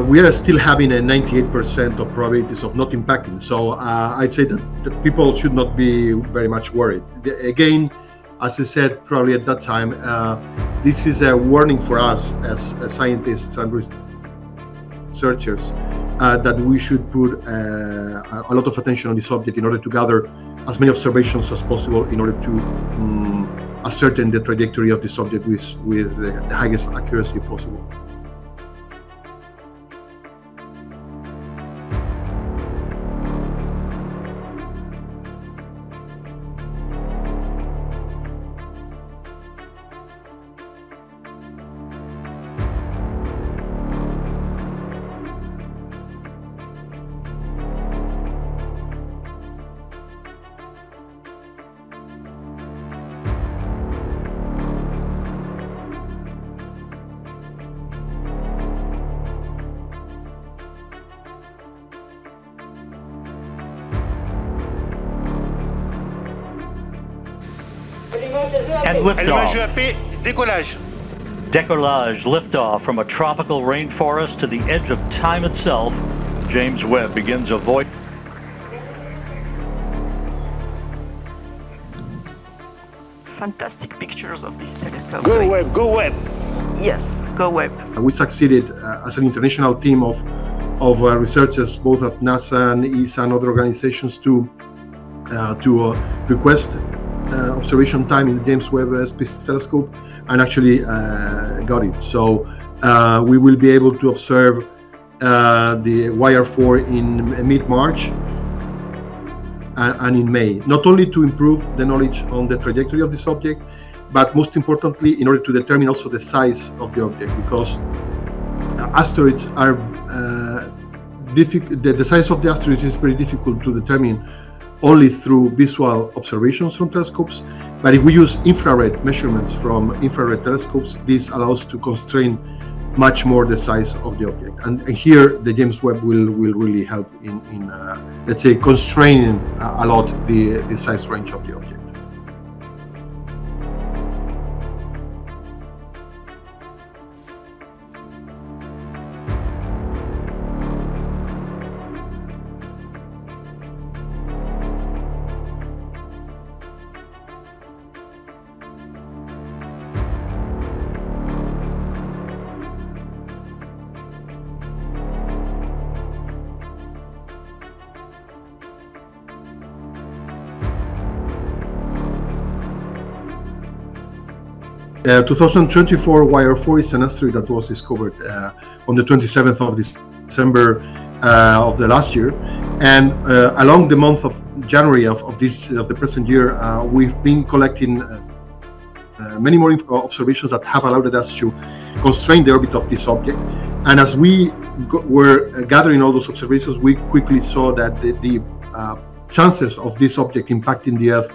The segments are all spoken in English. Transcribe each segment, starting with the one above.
we are still having a 98% of probabilities of not impacting. So uh, I'd say that, people should not be very much worried. The, again, as I said probably at that time, uh, this is a warning for us as, as scientists and researchers uh, that we should put uh, a lot of attention on this subject in order to gather as many observations as possible in order to um, ascertain the trajectory of the subject with, with the highest accuracy possible. And liftoff. décollage. Decollage, liftoff from a tropical rainforest to the edge of time itself. James Webb begins a voyage. Fantastic pictures of this telescope. Go Webb, go Webb. Yes, go Webb. We succeeded uh, as an international team of of uh, researchers, both at NASA and ESA and other organizations, to uh, to uh, request uh, observation time in James Webb uh, Space Telescope and actually uh, got it. So we will be able to observe the YR4 in mid-March and in May, not only to improve the knowledge on the trajectory of this object, but most importantly, in order to determine also the size of the object, because asteroids are uh, difficult. The, the, size of the asteroids is very difficult to determine only through visual observations from telescopes. But if we use infrared measurements from infrared telescopes, this allows to constrain much more the size of the object. And, and here, the James Webb will, will really help in, in uh, let's say, constraining a lot the, the size range of the object. Uh, 2024 YR4 is an asteroid that was discovered uh, on the 27th of December uh, of the last year, and uh, along the month of January of, of this of the present year, uh, we've been collecting many more observations that have allowed us to constrain the orbit of this object. And as we were gathering all those observations, we quickly saw that the, the chances of this object impacting the Earth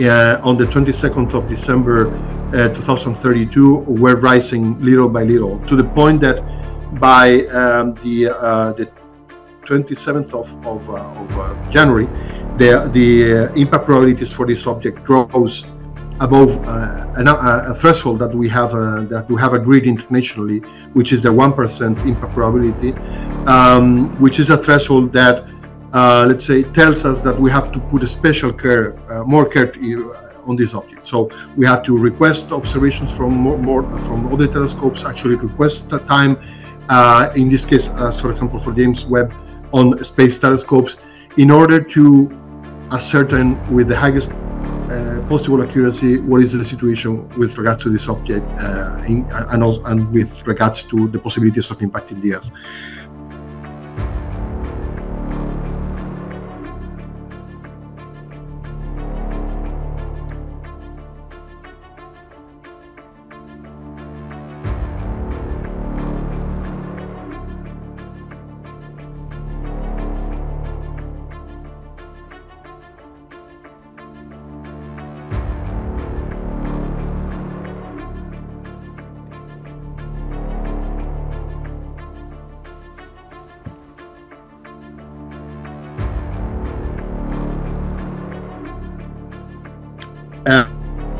uh, on the 22nd of December uh, 2032 were rising little by little to the point that by um, the uh, the 27th of, of, uh, of uh, January, the, the impact probabilities for this object rose above a, a, threshold that we have that we have agreed internationally, which is the one percent impact probability, um, which is a threshold that uh, let's say, tells us that we have to put a special care, uh, more care to, on this object. So we have to request observations from more, more from other telescopes. Actually, request time. Uh, in this case, as for example, for James Webb on space telescopes, in order to ascertain with the highest uh, possible accuracy what is the situation with regards to this object uh, in, and, also, and with regards to the possibilities of impacting the Earth.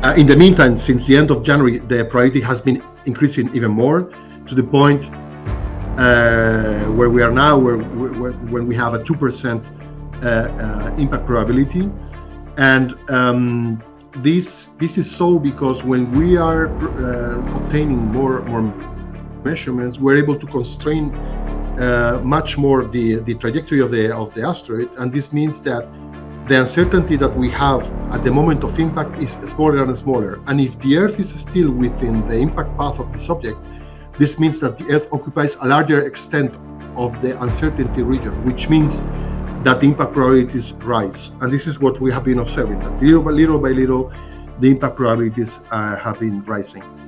Uh, in the meantime, since the end of January, the priority has been increasing even more to the point uh, where we are now, where, where, when we have a 2% uh, uh, impact probability. And um, this, this is so because when we are uh, obtaining more, more measurements, we're able to constrain much more the, the trajectory of the, of the asteroid. And this means that the uncertainty that we have at the moment of impact is smaller and smaller. And if the Earth is still within the impact path of this object, this means that the Earth occupies a larger extent of the uncertainty region, which means that the impact probabilities rise. And this is what we have been observing, that little by little by little, the impact probabilities uh, have been rising.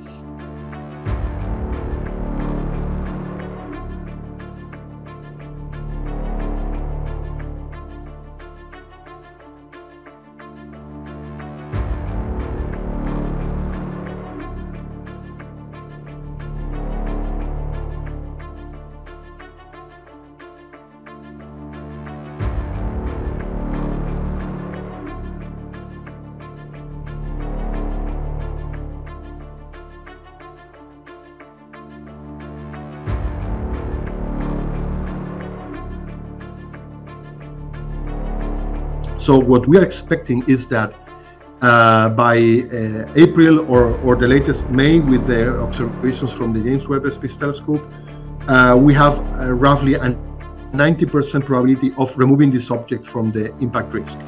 So what we are expecting is that uh, by uh, April or, or the latest May, with the observations from the James Webb Space Telescope, uh, we have uh, roughly a 90% probability of removing this object from the impact risk.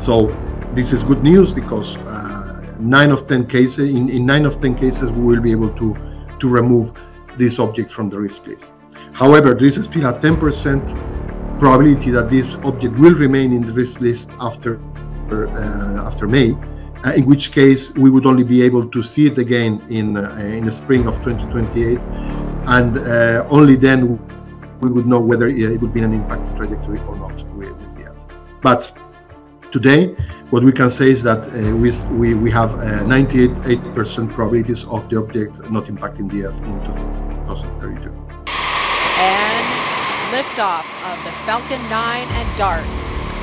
So this is good news because uh, nine of 10 cases, in, in nine of 10 cases, we will be able to, to remove this object from the risk list. However, there is still a 10% probability that this object will remain in the risk list after uh, after May, uh, in which case we would only be able to see it again in uh, in the spring of 2028, and uh, only then we would know whether it would be an impact trajectory or not with, the Earth. But today, what we can say is that uh, we, we, we have 98% probabilities of the object not impacting the Earth in 2032. Liftoff of the Falcon 9 and DART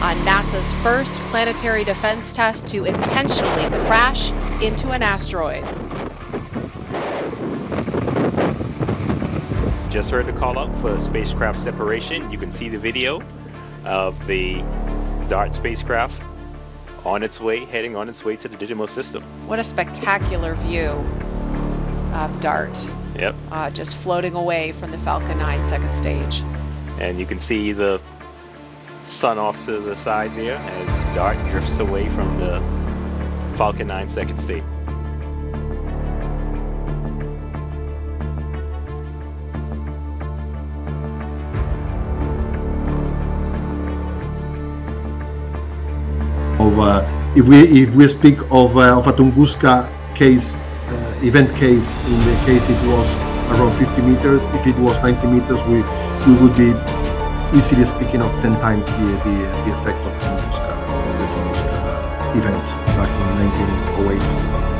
on NASA's first planetary defense test to intentionally crash into an asteroid. Just heard the call out for spacecraft separation. You can see the video of the DART spacecraft on its way, heading on its way to the Didymos system. What a spectacular view of DART. Yep. Uh, just floating away from the Falcon 9 second stage and you can see the sun off to the side there as DART drifts away from the Falcon 9 second stage. Of, uh, if we if we speak of uh, of a Tunguska case uh, event case in the case it was around 50 meters if it was 90 meters we we would be easily speaking of 10 times the, the, the effect of the Tunguska, event back in 1908.